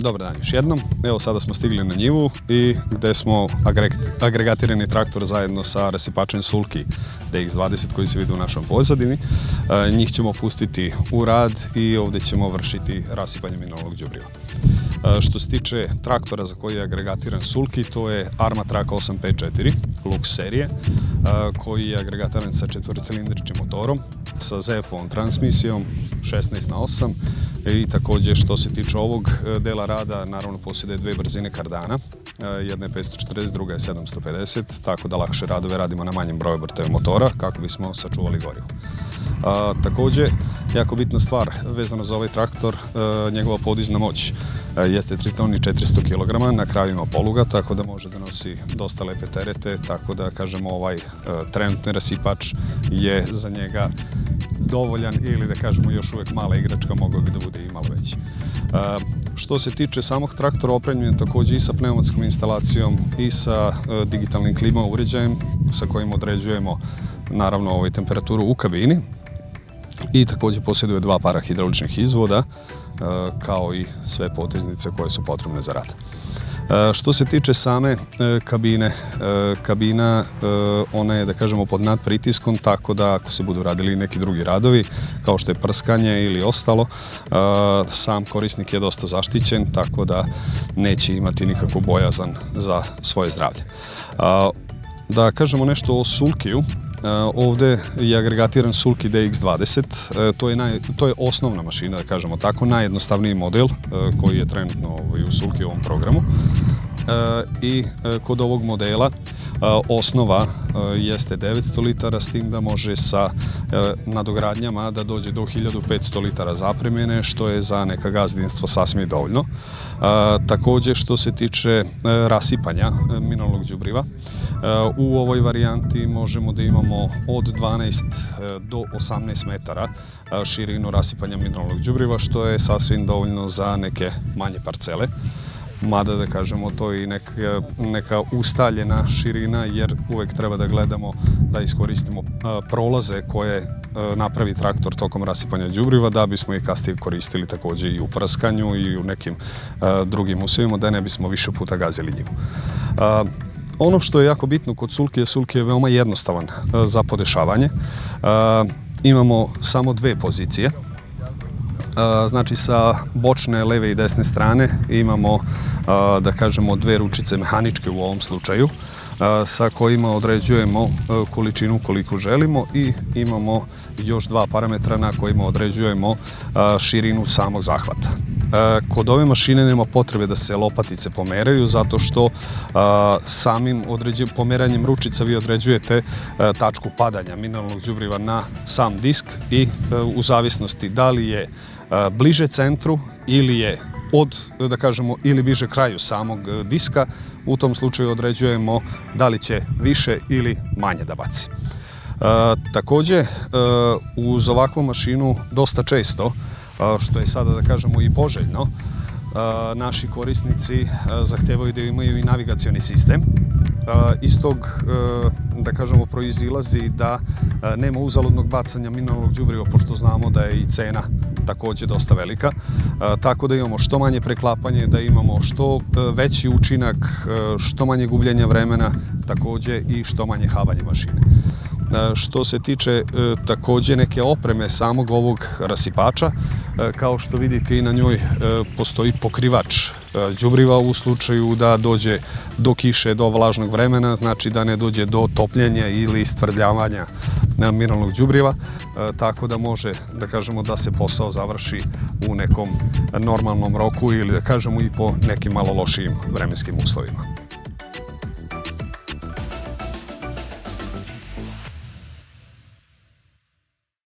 Dobar dan još jednom. Evo sada smo stigli na njivu i gde smo agreg agregatirani traktor zajedno sa rasipačem Sulki DX20 koji se vidi u našom pozadini. E, njih ćemo pustiti u rad i ovde ćemo vršiti rasipanje mineralnog džubriva. E, što se tiče traktora za koji je agregatiran Sulki, to je Arma Track 854 Lux serije, koji je agregatiran sa četvoricilindričnim motorom, sa ZF-ovom transmisijom 16 na 8 i takođe što se tiče ovog e, dela rada, naravno posjede dve brzine kardana, jedna je 540, druga je 750, tako da lakše radove radimo na manjem broju vrteve motora kako bismo sačuvali gorivo. A, takođe, jako bitna stvar vezano za ovaj traktor, a, njegova podizna moć a, jeste 3 toni 400 kg, na kraju ima poluga, tako da može da nosi dosta lepe terete, tako da kažemo ovaj a, trenutni rasipač je za njega dovoljan ili da kažemo još uvek mala igračka, mogao bi da bude i malo veći. A, što se tiče samog traktora, opremljen takođe i sa pneumatskom instalacijom i sa a, digitalnim klima uređajem sa kojim određujemo naravno ovaj, temperaturu u kabini, i takođe posjeduje dva para hidrauličnih izvoda, e, kao i sve poteznice koje su potrebne za rad. E, što se tiče same e, kabine, kabina ona je da kažemo pod nad pritiskom tako da ako se budu radili neki drugi radovi kao što je prskanje ili ostalo sam korisnik je dosta zaštićen tako da neće imati nikakvu bojazan za svoje zdravlje. Da kažemo nešto o sulkiju, ovde je agregatiran Sulky DX20, uh, to je, naj, to je osnovna mašina, da kažemo tako, najjednostavniji model uh, koji je trenutno ovaj, u Sulky ovom programu. I kod ovog modela osnova jeste 900 litara, s tim da može sa nadogradnjama da dođe do 1500 litara zapremjene, što je za neka gazdinstva sasvim dovoljno. Takođe, što se tiče rasipanja mineralnog džubriva, u ovoj varijanti možemo da imamo od 12 do 18 metara širinu rasipanja mineralnog džubriva, što je sasvim dovoljno za neke manje parcele mada da kažemo to i neka, neka ustaljena širina jer uvek treba da gledamo da iskoristimo prolaze koje napravi traktor tokom rasipanja đubriva da bismo ih kasnije koristili takođe i u praskanju i u nekim drugim usevima da ne bismo više puta gazili njivu. Ono što je jako bitno kod sulke, sulke je veoma jednostavan za podešavanje. Imamo samo dve pozicije, znači sa bočne, leve i desne strane imamo, da kažemo, dve ručice mehaničke u ovom slučaju, sa kojima određujemo količinu koliko želimo i imamo još dva parametra na kojima određujemo širinu samog zahvata. Kod ove mašine nema potrebe da se lopatice pomeraju zato što samim pomeranjem ručica vi određujete tačku padanja mineralnog đubriva na sam disk i u zavisnosti da li je bliže centru ili je od, da kažemo, ili bliže kraju samog e, diska, u tom slučaju određujemo da li će više ili manje da baci. E, takođe, e, uz ovakvu mašinu dosta često, što je sada, da kažemo, i poželjno, naši korisnici zahtevaju da imaju i navigacioni sistem. Iz tog, da kažemo, proizilazi da nema uzaludnog bacanja mineralnog džubriva, pošto znamo da je i cena takođe dosta velika, tako da imamo što manje preklapanje, da imamo što veći učinak, što manje gubljenja vremena, takođe i što manje havanje mašine. Što se tiče takođe neke opreme samog ovog rasipača, kao što vidite i na njoj postoji pokrivač. Đubriva u slučaju da dođe do kiše, do vlažnog vremena, znači da ne dođe do topljenja ili stvrdljavanja mineralnog đubriva, tako da može da kažemo da se posao završi u nekom normalnom roku ili da kažemo i po nekim malo lošijim vremenskim uslovima.